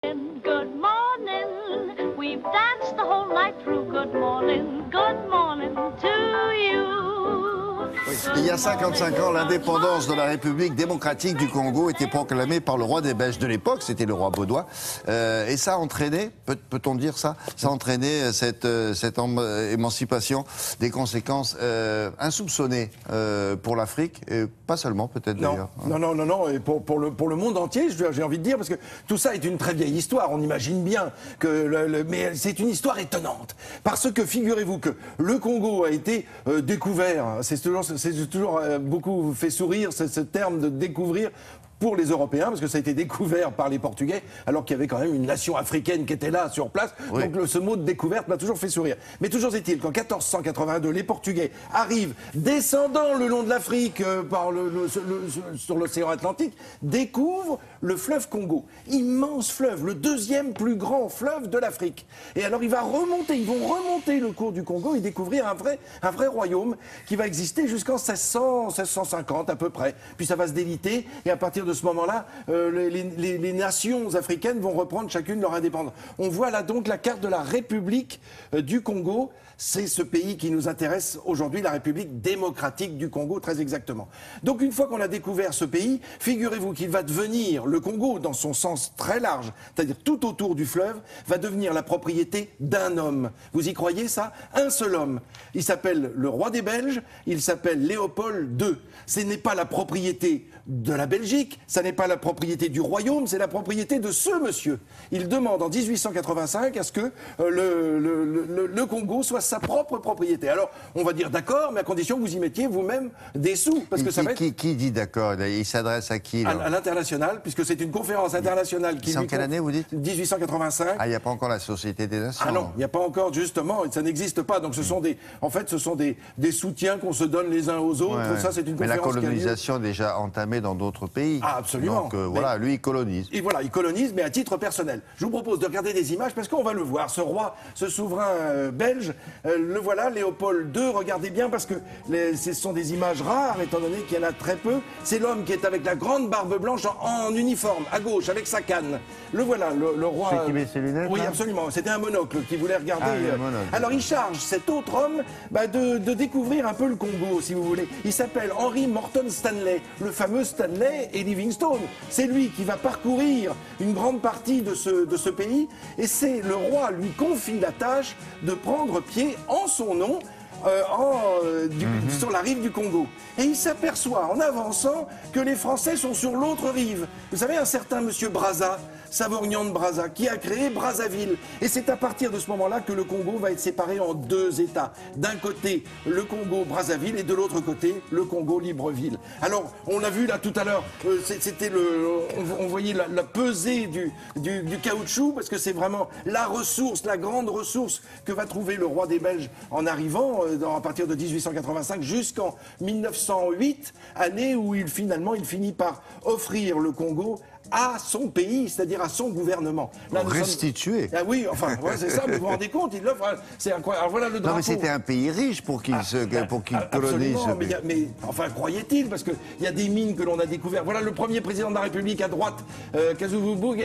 Good morning. We've danced the whole night through. Good morning. Il y a 55 ans, l'indépendance de la République démocratique du Congo était proclamée par le roi des Belges de l'époque, c'était le roi Baudouin. Euh, et ça a entraîné, peut- peut-on dire ça? Ça a entraîné euh, cette, euh, cette émancipation des conséquences euh, insoupçonnées euh, pour l'Afrique, et pas seulement peut-être Non, d'ailleurs. non, non, non, non, et pour, pour le, pour le monde entier, j'ai envie de dire, parce que tout ça est une très vieille histoire, on imagine bien que, le, le- mais c'est une histoire étonnante, parce que figurez-vous que le Congo a été découvert, c'est c'est toujours euh, beaucoup fait sourire ce, ce terme de découvrir pour les Européens, parce que ça a été découvert par les Portugais, alors qu'il y avait quand même une nation africaine qui était là, sur place. Oui. Donc le- ce mot de découverte m'a toujours fait sourire. Mais toujours est-il qu'en 1482, les Portugais arrivent, descendant le long de l'Afrique euh, par le- le- le- sur l'océan Atlantique, découvrent le fleuve Congo. Immense fleuve, le deuxième plus grand fleuve de l'Afrique. Et alors il va remonter, ils vont remonter le cours du Congo et découvrir un vrai, un vrai royaume qui va exister jusqu'en 1600, 1650 à peu près. Puis ça va se déliter et à partir de ce moment-là, euh, les- les nations africaines vont reprendre chacune leur indépendance. On voit là donc la carte de la République euh, du Congo. C'est ce pays qui nous intéresse aujourd'hui, la République démocratique du Congo, très exactement. Donc une fois qu'on a découvert ce pays, figurez-vous qu'il va devenir, le Congo dans son sens très large, c'est-à-dire tout autour du fleuve, va devenir la propriété d'un homme. Vous y croyez ça? Un seul homme. Il s'appelle le roi des Belges, il s'appelle Léopold II. Ce n'est pas la propriété de la Belgique, ça n'est pas la propriété du royaume, c'est la propriété de ce monsieur. Il demande en 1885 à ce que euh, le, le- le- le Congo soit sa propre propriété. Alors, on va dire d'accord, mais à condition que vous y mettiez vous-même des sous, parce que qui, ça va être qui- qui dit d'accord? Il s'adresse à qui à, à l'international, puisque c'est une conférence internationale qui C'est en quelle année, vous dites? 1885. Ah, il n'y a pas encore la Société des Nations. Ah non, il n'y a pas encore justement, ça n'existe pas. Donc ce sont des, en fait, ce sont des, des soutiens qu'on se donne les uns aux autres. Ouais. Ça, c'est une Mais la conférence qui a lieu. colonisation est déjà entamée dans d'autres pays. Ah, absolument. Donc euh, voilà, lui il colonise. Et voilà, il colonise, mais à titre personnel. Je vous propose de regarder des images parce qu'on va le voir. Ce roi, ce souverain euh, belge, euh, le voilà, Léopold II. Regardez bien parce que les- ce sont des images rares, étant donné qu'il y en a très peu. C'est l'homme qui est avec la grande barbe blanche en, en uniforme, à gauche, avec sa canne. Le voilà, le, le roi. Celui qui met ses lunettes, Oui, absolument. C'était un monocle qui voulait regarder. Ah. Alors il charge cet autre homme bah, de, de découvrir un peu le Congo, si vous voulez. Il s'appelle Henry Morton Stanley, le fameux Stanley et C'est lui qui va parcourir une grande partie de ce, de ce pays et c'est le roi lui confie la tâche de prendre pied en son nom. Euh, en, euh, du- Mhm. sur la rive du Congo. Et il s'aperçoit en avançant que les Français sont sur l'autre rive. Vous savez, un certain monsieur Brazza, Savorgnan de Brazza, qui a créé Brazzaville. Et c'est à partir de ce moment-là que le Congo va être séparé en deux États. D'un côté, le Congo Brazzaville et de l'autre côté, le Congo Libreville. Alors, on l'a vu là tout à l'heure, euh, c'était le, on, on voyait la, la pesée du, du, du caoutchouc parce que c'est vraiment la ressource, la grande ressource que va trouver le roi des Belges en arrivant à partir de 1885 jusqu'en 1908, année où il finalement il finit par offrir le Congo à son pays, c'est-à-dire à son gouvernement. Là, sommes- Restituer. Ah oui, enfin, ouais, c'est ça, mais vous vous rendez compte, il l'offre, à- c'est incroyable. Alors voilà le Non, mais c'était un pays riche pour qu'il se, Ah, colonise absolument, ce mais, y a- mais, enfin, croyait-il, parce qu'il y a des mines que l'on a découvertes. Voilà le premier président de la République à droite, euh,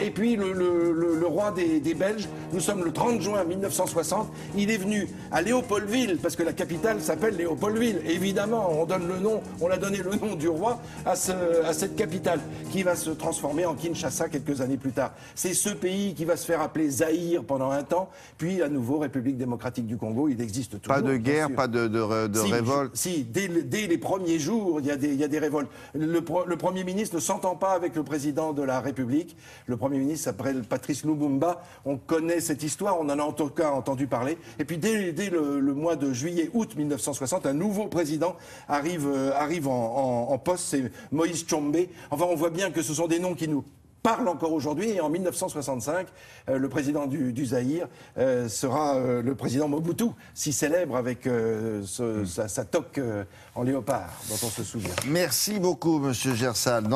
et puis le, le- le- le roi des, des Belges. Nous sommes le 30 juin 1960. Il est venu à Léopoldville, parce que la capitale s'appelle Léopoldville. Évidemment, on donne le nom, on a donné le nom du roi à, ce- à cette capitale, qui va se transformer en Kinshasa quelques années plus tard. C'est ce pays qui va se faire appeler Zaïre pendant un temps, puis à nouveau République démocratique du Congo. Il existe toujours. Pas de guerre, pas de, de, de Si, révolte. Si, dès, le- dès les premiers jours, il y a des, il y a des révoltes. Le, pro- le Premier ministre ne s'entend pas avec le président de la République. Le Premier ministre s'appelle Patrice Lumumba. On connaît cette histoire, on en a en tout cas entendu parler. Et puis dès, dès le, le mois de juillet-août 1960, un nouveau président arrive, euh, arrive en, en- en poste, c'est Moïse Tchombe. Enfin, on voit bien que ce sont des noms qui nous parle encore aujourd'hui. Et en 1965, euh, le président du, du Zaïre euh, sera euh, le président Mobutu, si célèbre avec ce- sa, sa toque en léopard, dont on se souvient. Merci beaucoup, Monsieur Gersal.